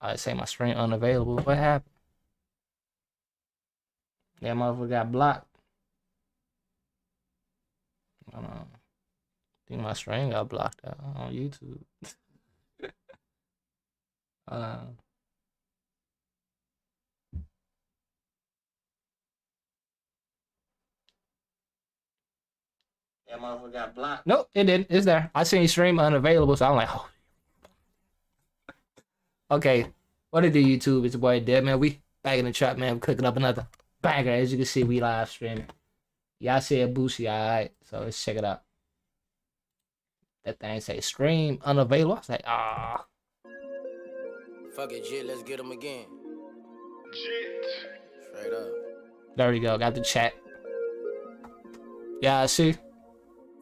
I say my stream unavailable. What happened? That motherfucker got blocked. I don't know. I think my stream got blocked out on YouTube. uh, that motherfucker got blocked. Nope, it didn't. It's there. I seen stream unavailable, so I'm like, oh. Okay, what it do, YouTube? It's your boy Dead Man. We back in the trap, man. we cooking up another banger. As you can see, we live streaming. Y'all see it Boosie, alright. So let's check it out. That thing say stream unavailable. I was like, ah. Fuck it, Jit. Let's get him again. Jit. Straight up. There we go. Got the chat. Yeah, I see.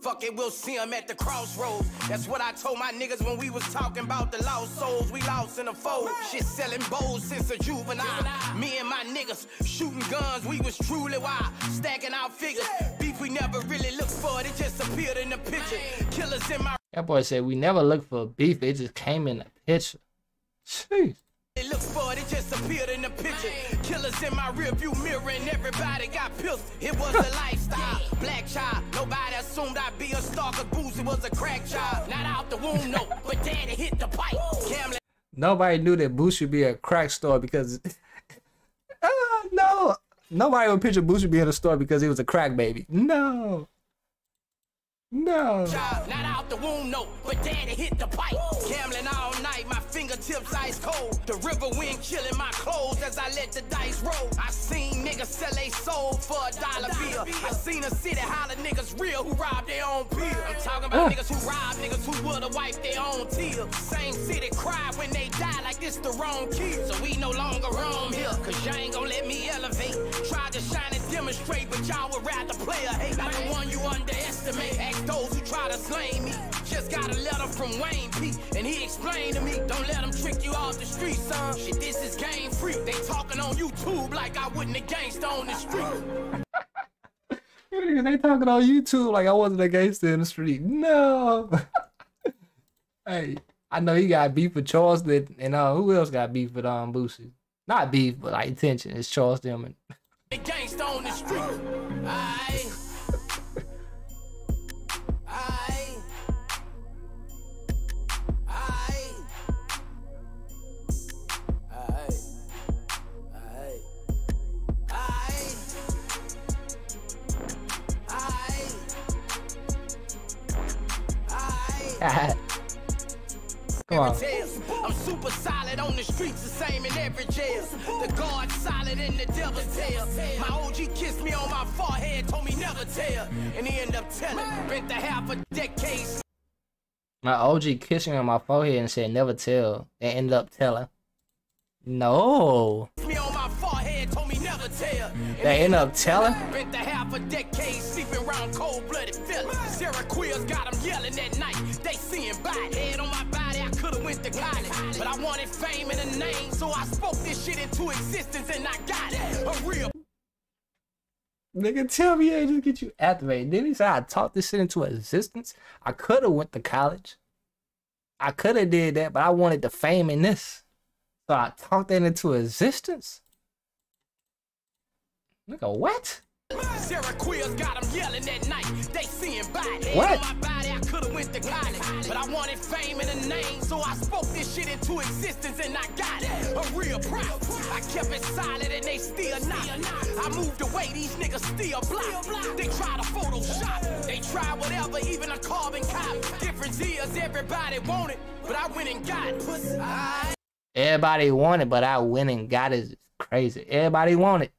Fuck it, we'll see him at the crossroads. That's what I told my niggas when we was talking about the lost souls. We lost in the fold. Shit selling bowls since a juvenile. Me and my niggas shooting guns, we was truly wild. Stacking our figures. Beef we never really looked for, it just appeared in the picture. Killers in my That boy said we never looked for beef. It just came in the picture. Jeez. It looks for it, it just appeared in the picture. Killers in my rearview mirror, and everybody got pissed. It was a lifestyle. Black child, nobody assumed I'd be a stalker. Boosie was a crack child. Not out the womb, no, but daddy hit the pipe. Camlin Nobody knew that Boost should be a crack store because uh, no. Nobody would picture Boost should be in a store because he was a crack baby. No. No. child, not out the womb, no, but daddy hit the pipe. Gambling all night, my fingertips ice cold. The river wind chilling my clothes as I let the dice roll. I seen niggas sell they soul for a dollar bill. I seen a city holler niggas real who rob their own pill. I'm talking about niggas who rob niggas who would've wiped their own tears. Same city cry when they die like this the wrong kid. So we no longer roam here, cause y'all ain't gon' let me elevate. Tried to shine and demonstrate, but y'all would rather play a hate. I'm the one you underestimate. Ask those who try to slay me. Just got a letter from Wayne P. And he explained to me, don't let them trick you off the street, son. Shit, this is game free. They talking on YouTube like I wouldn't a gangster on the street. They talking on YouTube like I wasn't a gangster in the street. No. hey, I know he got beef with Charleston and uh, who else got beef with um Boosie? Not beef, but like attention. It's Charleston and A gangster on the street. Aye. Aye. Aye. Aye. Aye. Aye. Aye. Aye. I'm super solid on the streets, the same in every jail. The guard solid in the devil's tail. My OG kissed me on my forehead, told me never tell. And he ended up telling. Spent the half a decade My OG kissing on my forehead and said never tell. And ended up telling. No. me on my forehead, told me never tell. And They end up telling. Around cold-blooded fellas. Sarah Queers got them yelling at night. They seeing by head on my body. I could've went to college, but I wanted fame and a name, so I spoke this shit into existence and I got it. A real Nigga, tell me I just get you activated. Then he said I taught this shit into existence. I could have went to college. I could have did that, but I wanted the fame in this. So I talked that into existence. Nigga, what? Sarah Queers got them yelling at night. They seeing by What? my body. I could've went to college, but I wanted fame and a name, so I spoke this shit into existence and I got it. A real prop. I kept it solid and they still not. I moved away, these niggas still block. They try to Photoshop. They try whatever, even a carbon copy. Difference is everybody want it, but I went and got it. Pussy. I Everybody wanted, but I went and got it. It's crazy. Everybody wanted.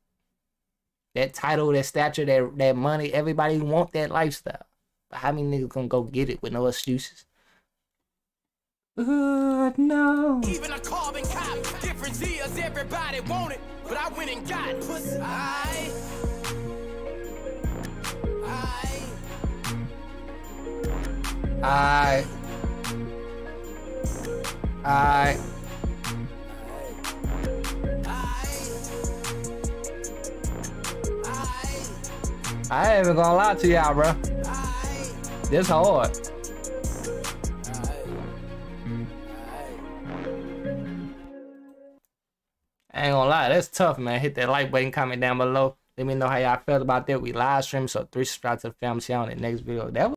That title, that stature, that that money, everybody want that lifestyle. But how many niggas gonna go get it with no excuses? Uh, no. Even a carbon copy. Difference is everybody want it, but I went and got it. Pussy. I. I. I. I. I ain't even gonna lie to y'all, bro. This hard. I ain't gonna lie, that's tough, man. Hit that like button, comment down below. Let me know how y'all felt about that. We live stream, so three subscribe to the family. You on the next video. That was